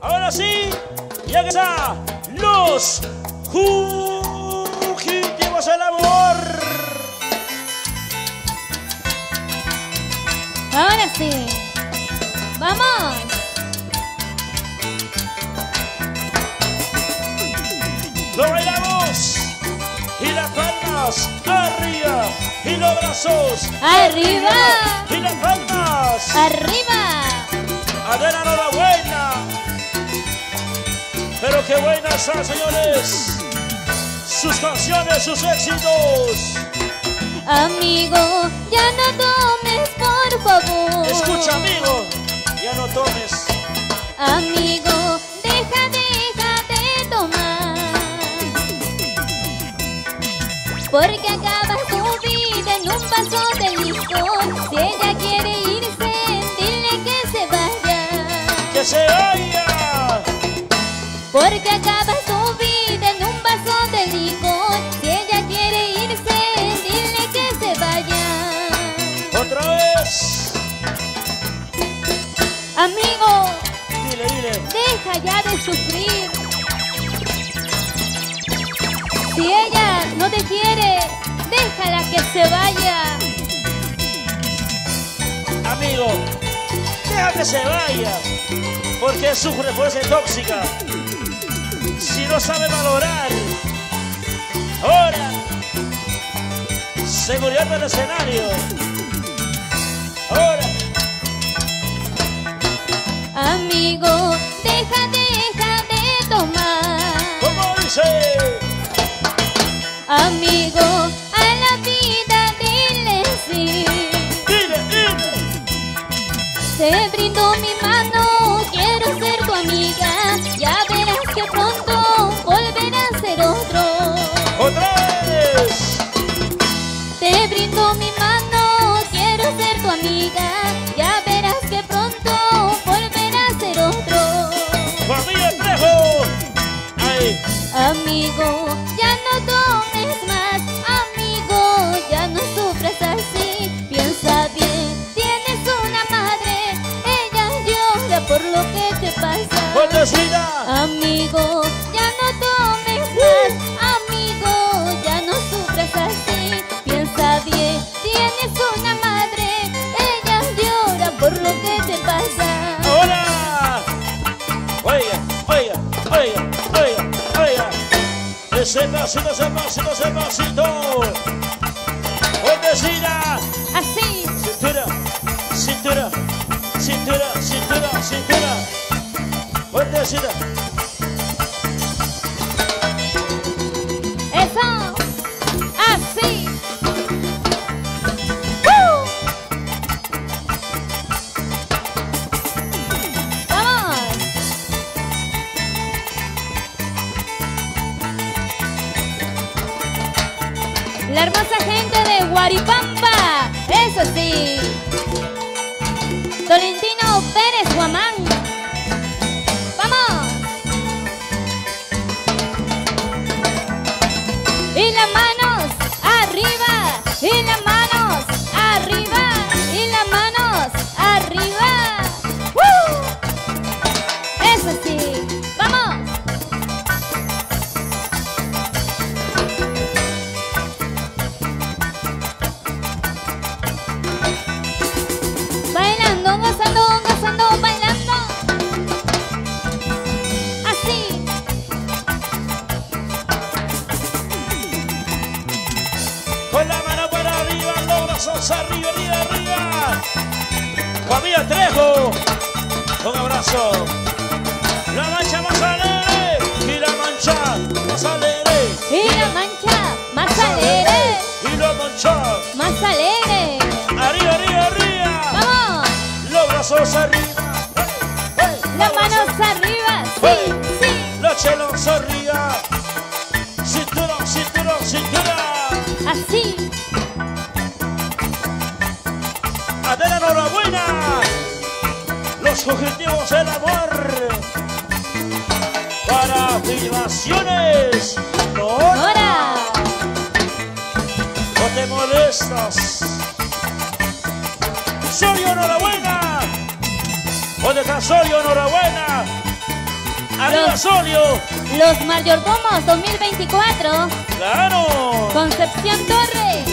Ahora sí, ya que está los fugitivos del amor. Ahora sí. ¡Vamos! Lo bailamos y las palmas arriba y los brazos ¡Arriba! y las palmas. ¡Arriba! Adela, enhorabuena. Pero qué buenas son, señores. Sus canciones, sus éxitos. Amigo, ya no tomes, por favor. Escucha, amigo, ya no tomes. Amigo, deja, deja de tomar. Porque acabas tu vida en un vaso Porque acabas tu vida en un vaso de licor. Si ella quiere irse, dile que se vaya. Otra vez. Amigo, Dile, dile. deja ya de sufrir. Si ella no te quiere, déjala que se vaya. Amigo, deja que se vaya. Porque sufre por ser tóxica. Si no sabe valorar. Ahora. Seguridad del escenario. Ahora. Amigo, deja, deja de tomar. ¿Cómo dice? Amigo, a la vida dile sí. Dile, dile. Te brindo mi Amigo, ya no tomes más. Amigo, ya no sufras así. Piensa bien, tienes una madre. Ella llora por lo que te pasa. Ahora. Oiga, oiga, oiga, oiga, oiga. Ese pasito, ese pasito, ese pasito. Fuertecita. Así, Cintura, cintura, cintura, cintura, cintura. Eso. La hermosa gente de Guaripampa, eso sí. Brazos arriba, arriba, arriba. Familia Trejo. Un abrazo. La mancha más alegre y la mancha más alegre. Y la mancha más alegre, Y la mancha. más alegre. Arriba, arriba, arriba. Vamos, Los brazos arriba. Hey, hey, las manos arriba, Hey. sí, sí, Los chelos arriba. Los objetivos del amor. Para filmaciones. No, Ahora, no te molestas. Soy enhorabuena. ¿Dónde está Soy enhorabuena? Solio. Los mayordomos 2024. Claro. Concepción Torres.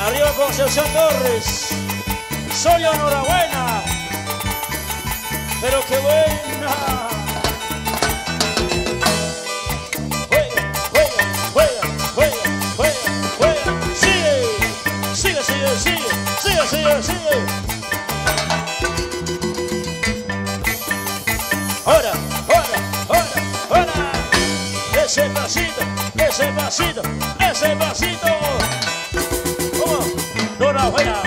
Arriba Concepción Torres. Solio, enhorabuena. Pero qué buena. Sigue, sigue. Ahora, ahora, ahora, ahora. Ese pasito, ese pasito, ese pasito. ¿Cómo? Enhorabuena.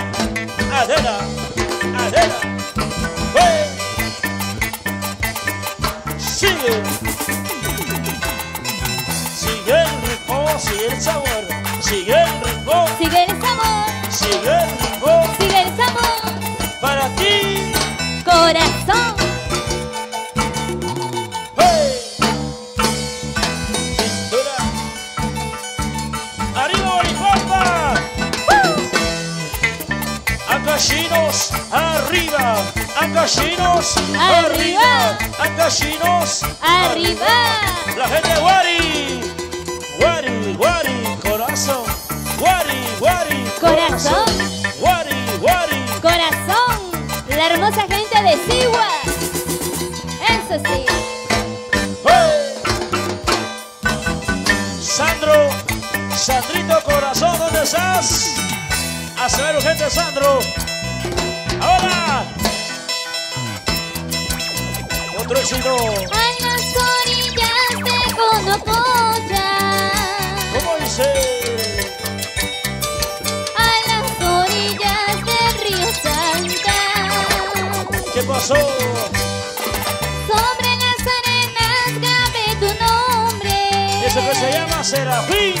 Adela, Adela. Sigue el sabor. Sigue el ritmo, Sigue el sabor. sigue el ritmo. Sigue el sabor. Para ti. Corazón. ¡Hey! Arriba Bonifaca. Acallinos arriba. Acallinos Arriba. Acallinos Arriba. La gente de Wari. Wari, Wari, corazón. Wari, Wari, Corazón. Wari, Wari. Corazón. La hermosa gente de Sigua. Eso sí. ¡Hey! Sandro, Sandrito Corazón, ¿dónde estás? A saber urgente, Sandro. Ahora. Otro éxito. Serafín.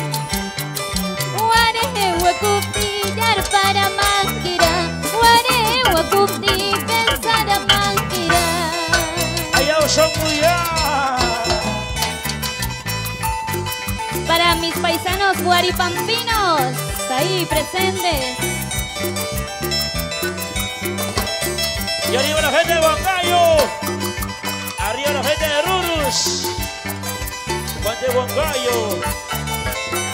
Guare wakupillar para manquira. Guare wakupti pensar a manquira. Allá son muy Para mis paisanos guaripampinos, ahí presentes. Y arriba la gente de Huancayo. Arriba la gente de Rurus. De Huancayo.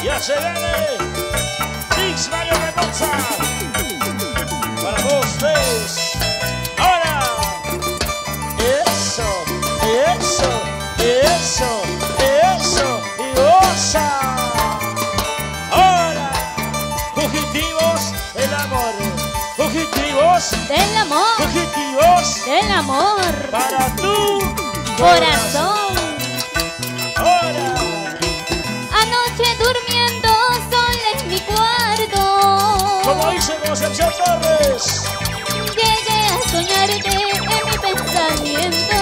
Ya se viene. Mix Mario Mendoza. Para vos tres. Ahora. Eso, eso, eso, eso. Y goza. Ahora. Fugitivos del amor. Fugitivos. Del amor, Fugitivos del amor. para tu Corazón. Durmiendo sola en mi cuarto. como dice Concepción Torres, Llegué a soñarte en mi pensamiento.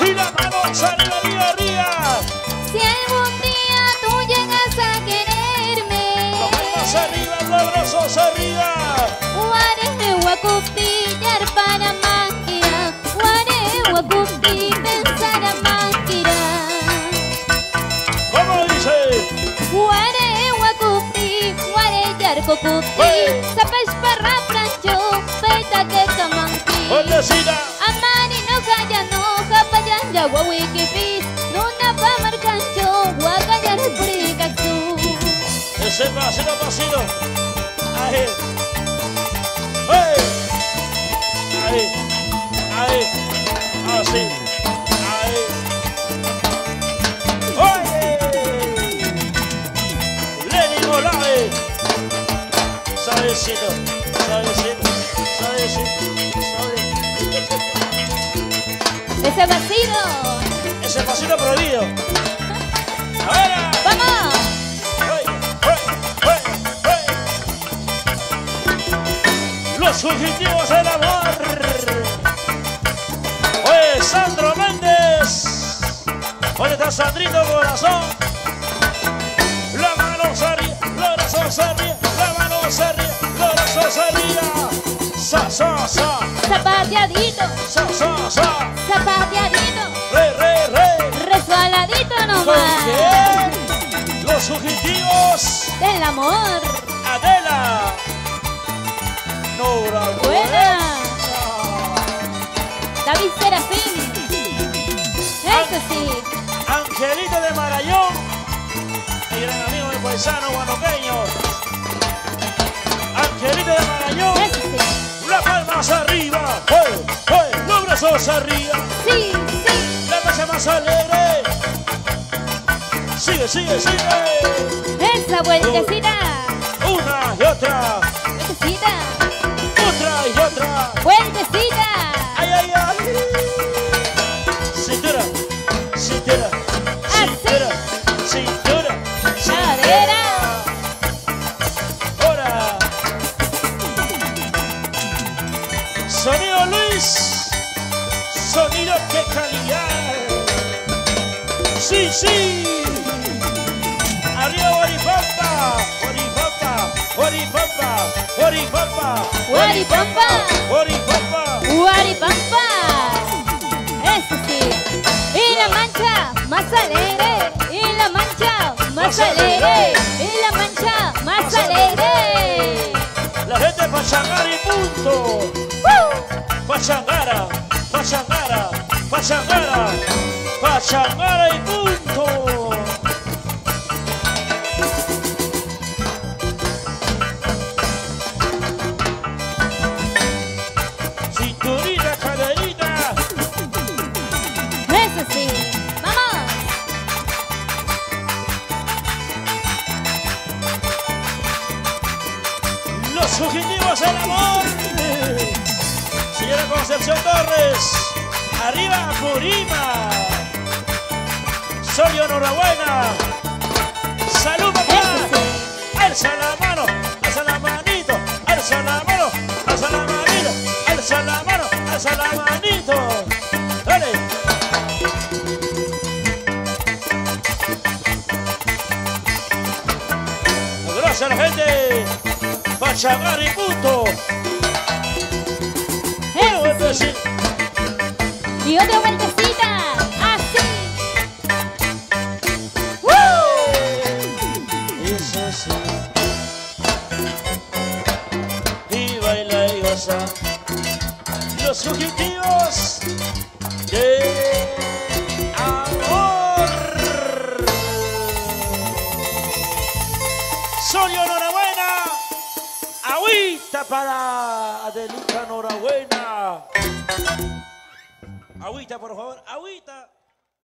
y la mano arriba, arriba, arriba, Si algún día tú llegas a quererme, las palmas arriba, los brazos arriba, Guare wakuptillar para manquira, Hey. Sapesh parra plancho, peita que kamanki. Amani no kaya no, kapayan ya wawikipis, Nuna pa marcancho, wakayar purikaksu. ese pasito, pasito, ahí, ahí, suavecito, suavecito, suavecito, suavecito. Ese vacío. Ese pasito prohibido. Ahora. ¡Vamos! Los fugitivos del amor. Oye, Sandro Méndez. ¿Dónde está Sandrito Corazón? La mano arriba, brazos arriba, zapateadito, sa, sa, sa. zapateadito, re, re, re, resbaladito nomás. Los fugitivos del amor. Adela. Nora Buena. David Serafín. Eso sí. Angelito de Marayón. Mi gran amigo de paisano guanoqueño. Angelito de Marayón. Sí. Las palmas arriba. ¡Oye, oye! Los brazos arriba. Sí, sí. La noche más alegre. Sigue, sigue, sigue. Esa vueltecita. Sí, sí. Arriba Guaripampa. Guaripampa. Guaripampa. Guaripampa. Guaripampa. Guaripampa. Guaripampa. Eso sí. Y la mancha más alegre. Y la mancha más alegre. Y la mancha más alegre. La gente pachangara y punto. Pachangara y punto. Cinturita, caderita, Eso sí. Vamos. los fugitivos del amor. Señora Concepción Torres, arriba Purima. Soy enhorabuena. Salud, papá. Alza la mano, alza la manito, alza la mano, alza la manito, alza la mano, alza la manito. Dale. Gracias a la gente. Pachagar y punto. Bueno, Eso pues, sí. Y otra vueltecita. Los fugitivos de amor. Soy enhorabuena. Agüita para Adelita, enhorabuena. Agüita, por favor, agüita.